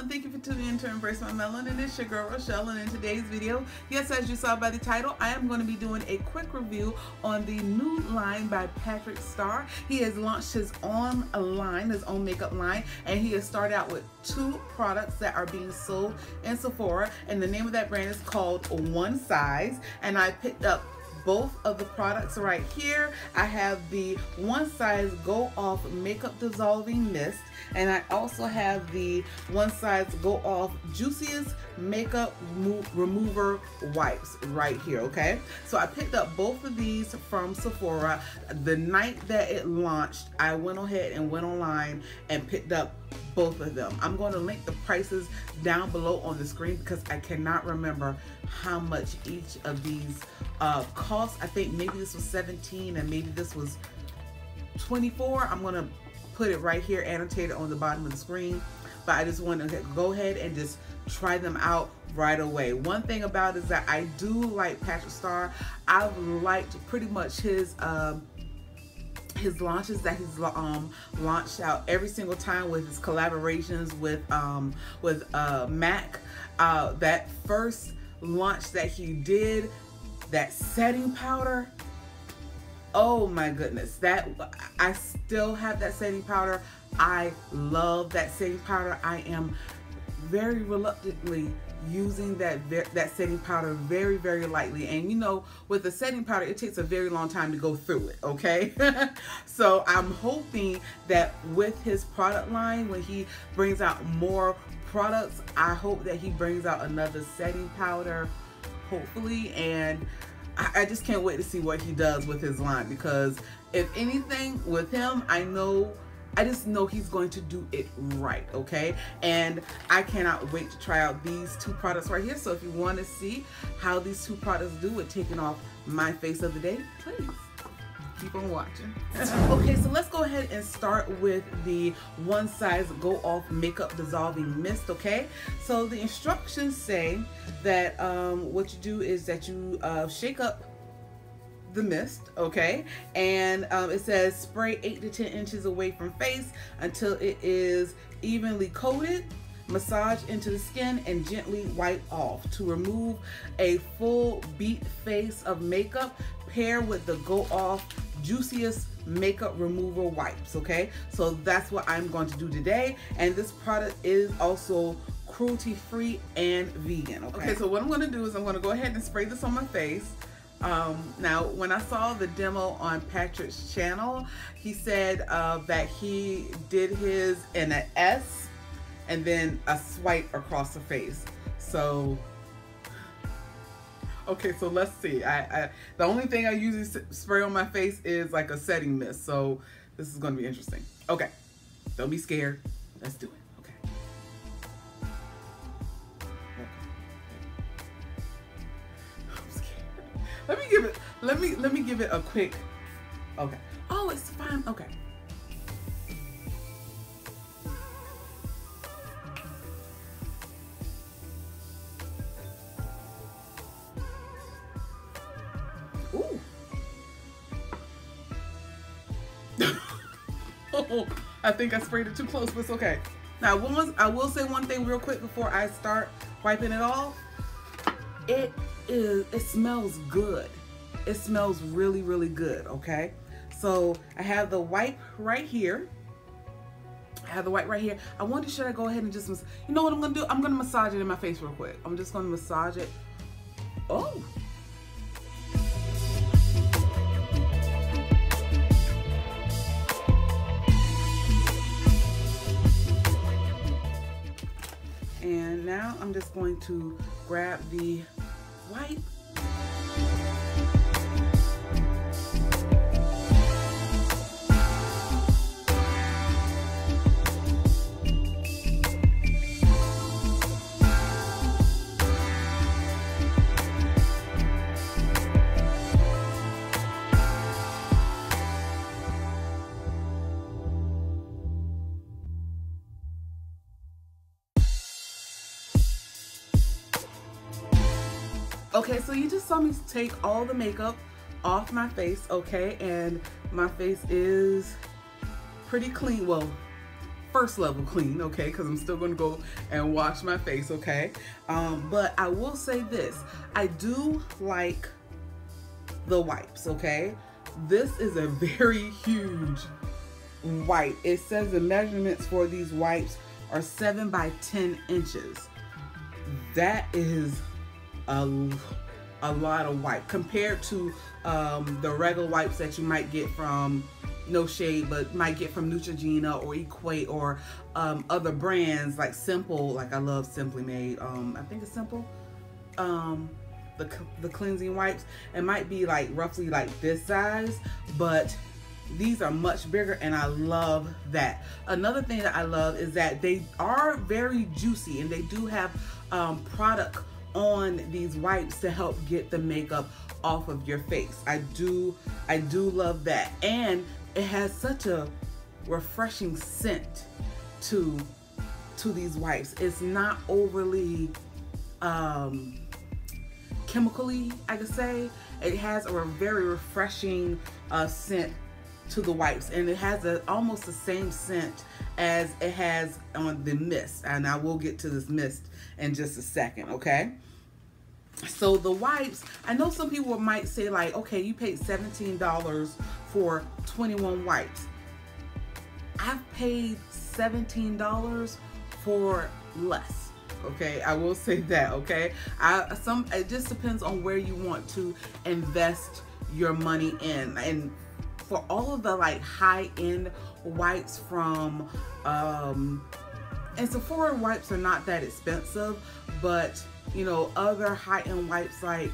and thank you for tuning in to Embrace My Melanin. It's your girl Rochelle and in today's video, yes as you saw by the title, I am going to be doing a quick review on the new line by Patrick Starrr. He has launched his own line, his own makeup line, and he has started out with two products that are being sold in Sephora and the name of that brand is called One Size and I picked up both of the products right here. I have the One Size Go Off Makeup Dissolving Mist and I also have the One Size Go Off Juiciest Makeup Remover Wipes right here, okay? So I picked up both of these from Sephora. The night that it launched, I went ahead and went online and picked up both of them. I'm going to link the prices down below on the screen because I cannot remember how much each of these uh, cost. I think maybe this was 17 and maybe this was 24. I'm going to put it right here annotated on the bottom of the screen. But I just want to go ahead and just try them out right away. One thing about is that I do like Patrick Starrr. I've liked pretty much his um, his launches that he's um, launched out every single time with his collaborations with um, with uh, MAC. Uh, that first launch that he did, that setting powder, oh my goodness, that I still have that setting powder. I love that setting powder. I am very reluctantly using that that setting powder very very lightly. And you know with the setting powder it takes a very long time to go through it okay? So I'm hoping that with his product line when he brings out more products I hope that he brings out another setting powder hopefully. And I, I just can't wait to see what he does with his line because if anything with him I know I just know he's going to do it right, okay? And I cannot wait to try out these two products right here. So if you want to see how these two products do with taking off my face of the day, please keep on watching. okay, so let's go ahead and start with the one size go off makeup dissolving mist, okay? So the instructions say that um, what you do is that you uh, shake up the mist, okay? And um, it says spray 8 to 10 inches away from face until it is evenly coated. Massage into the skin and gently wipe off. To remove a full beat face of makeup, pair with the Go Off Juiciest makeup Remover wipes okay so that's what i'm going to do today and this product is also cruelty free and vegan okay, okay so what i'm going to do is i'm going to go ahead and spray this on my face um, now, when I saw the demo on Patrick's channel, he said uh, that he did his in an S and then a swipe across the face. So, okay, so let's see. I, I the only thing I usually spray on my face is like a setting mist. So this is going to be interesting. Okay, don't be scared. Let's do it. Let me give it. Let me let me give it a quick. Okay. Oh, it's fine. Okay. Ooh. oh, I think I sprayed it too close, but it's okay. Now, I will say one thing real quick before I start wiping it off. It is, it smells good. It smells really, really good, okay? So I have the wipe right here. I have the wipe right here. I wonder should I go ahead and just, you know what I'm gonna do? I'm gonna massage it in my face real quick. I'm just gonna massage it. Oh. And now I'm just going to grab the wipe Okay, so you just saw me take all the makeup off my face, okay? And my face is pretty clean. Well, first level clean, okay? Because I'm still gonna go and wash my face, okay? Um, but I will say this, I do like the wipes, okay? This is a very huge wipe. It says the measurements for these wipes are seven by 10 inches. That is a, a lot of wipe compared to um, the regular wipes that you might get from no shade, but might get from Neutrogena or Equate or um, other brands like Simple. Like I love Simply Made. Um, I think it's Simple. Um, the the cleansing wipes. It might be like roughly like this size, but these are much bigger and I love that. Another thing that I love is that they are very juicy and they do have um, product on these wipes to help get the makeup off of your face. I do I do love that. And it has such a refreshing scent to to these wipes. It's not overly um chemically, I could say. It has a very refreshing uh, scent to the wipes and it has a, almost the same scent as it has on the mist and I will get to this mist in just a second okay? So the wipes I know some people might say like okay you paid $17 for 21 wipes. I've paid $17 for less okay? I will say that okay? I some it just depends on where you want to invest your money in and for all of the like high-end wipes from um and Sephora wipes are not that expensive but you know other high-end wipes like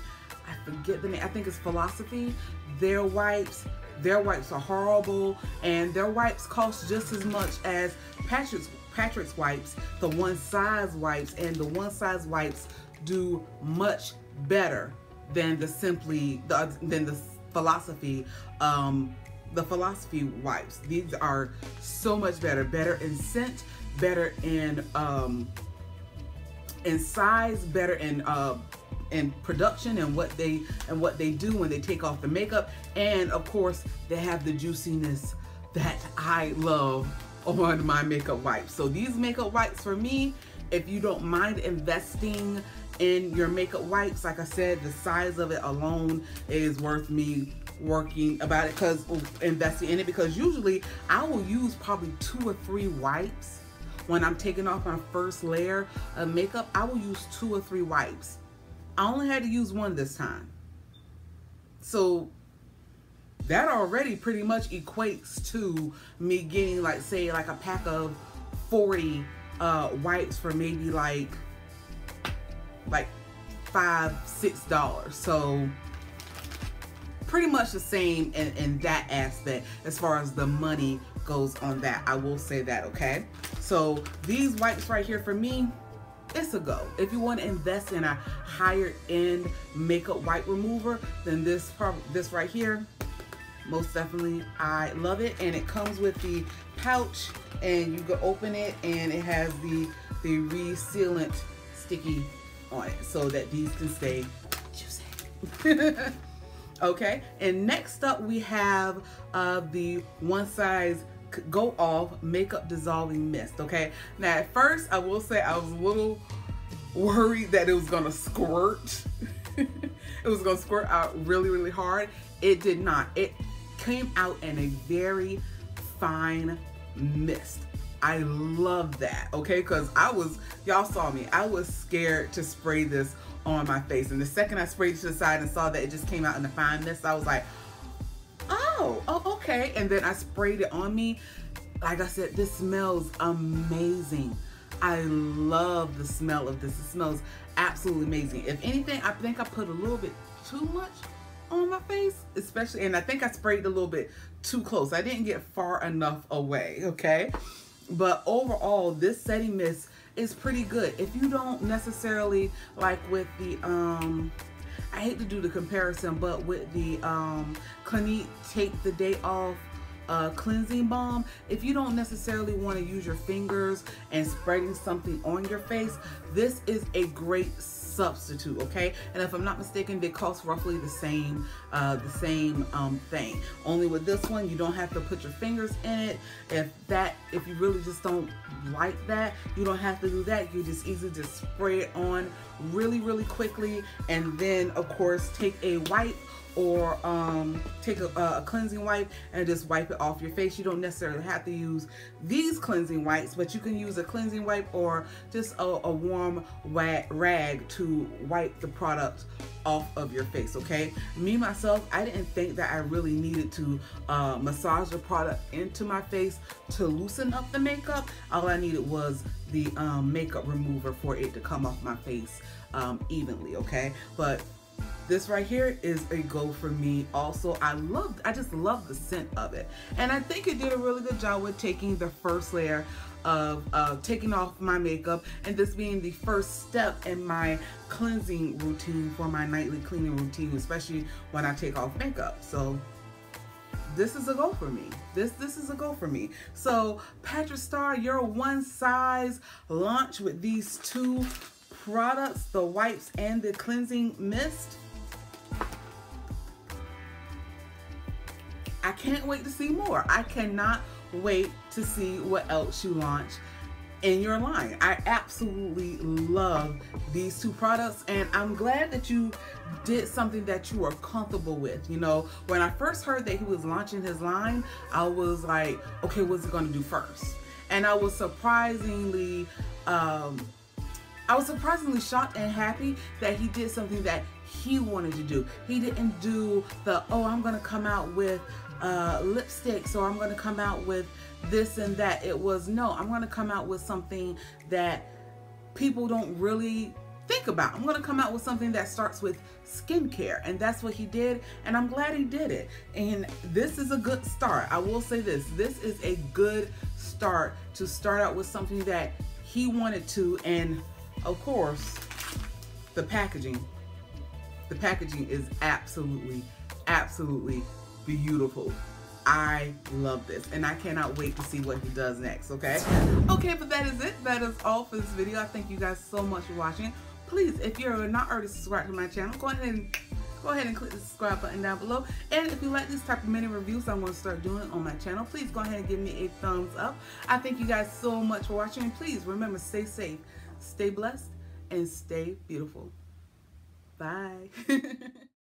I forget the name I think it's Philosophy. Their wipes their wipes are horrible and their wipes cost just as much as Patrick's Patrick's wipes the one size wipes and the one size wipes do much better than the simply the, than the philosophy um the philosophy wipes. These are so much better, better in scent, better in um, in size, better in uh, in production and what they and what they do when they take off the makeup, and of course they have the juiciness that I love on my makeup wipes. So these makeup wipes for me, if you don't mind investing in your makeup wipes, like I said, the size of it alone is worth me working about it because investing in it because usually I will use probably two or three wipes when I'm taking off my first layer of makeup. I will use two or three wipes. I only had to use one this time. So that already pretty much equates to me getting like say like a pack of 40 uh, wipes for maybe like like five six dollars. So pretty much the same in, in that aspect as far as the money goes on that. I will say that, okay? So these wipes right here for me, it's a go. If you want to invest in a higher end makeup wipe remover, then this this right here, most definitely I love it. And it comes with the pouch and you can open it and it has the, the resealant sticky on it so that these can stay juicy. okay and next up we have uh, the one size go off makeup dissolving mist okay? Now at first I will say I was a little worried that it was gonna squirt. It was gonna squirt out really really hard. It did not. It came out in a very fine mist. I love that okay? Because I was y'all saw me. I was scared to spray this on my face. And the second I sprayed it to the side and saw that it just came out in the fine mist, I was like, oh, oh, okay. And then I sprayed it on me. Like I said, this smells amazing. I love the smell of this. It smells absolutely amazing. If anything, I think I put a little bit too much on my face, especially, and I think I sprayed a little bit too close. I didn't get far enough away, okay? But overall, this setting mist is pretty good. If you don't necessarily like with the um I hate to do the comparison, but with the um Clinique Take the Day Off uh, cleansing balm, if you don't necessarily want to use your fingers and spreading something on your face, this is a great substitute okay? And if i'm not mistaken they cost roughly the same uh the same um thing. Only with this one you don't have to put your fingers in it. If that if you really just don't like that you don't have to do that. You just easily just spray it on really really quickly. And then of course take a wipe or um, take a, a, cleansing wipe and just wipe it off your face. You don't necessarily have to use these cleansing wipes, but you can use a cleansing wipe or just a, a warm rag to wipe the product off of your face, okay? Me, myself, I didn't think that I really needed to uh, massage the product into my face to loosen up the makeup. All I needed was the um, makeup remover for it to come off my face um, evenly, okay? But this right here is a go for me also i love i just love the scent of it and i think it did a really good job with taking the first layer of uh, taking off my makeup and this being the first step in my cleansing routine for my nightly cleaning routine especially when i take off makeup so this is a go for me. This this is a go for me. So Patrick Starrr, your one size launch with these two products, the wipes and the cleansing mist. I can't wait to see more. I cannot wait to see what else you launch in your line. I absolutely love these two products and I'm glad that you did something that you are comfortable with. You know, when I first heard that he was launching his line, I was like, okay, what's he gonna do first? And I was surprisingly, um, I was surprisingly shocked and happy that he did something that he wanted to do. He didn't do the, oh, I'm gonna come out with uh, lipstick, so I'm going to come out with this and that. It was no, I'm going to come out with something that people don't really think about. I'm going to come out with something that starts with skincare, and that's what he did, and I'm glad he did it. And this is a good start. I will say this this is a good start to start out with something that he wanted to, and of course, the packaging. The packaging is absolutely, absolutely beautiful. I love this and I cannot wait to see what he does next, okay? Okay, but that is it. That is all for this video. I thank you guys so much for watching. Please, if you're not already subscribed to my channel, go ahead and go ahead and click the subscribe button down below. And if you like this type of mini reviews, I'm going to start doing on my channel. Please go ahead and give me a thumbs up. I thank you guys so much for watching. Please remember, stay safe, stay blessed, and stay beautiful. Bye.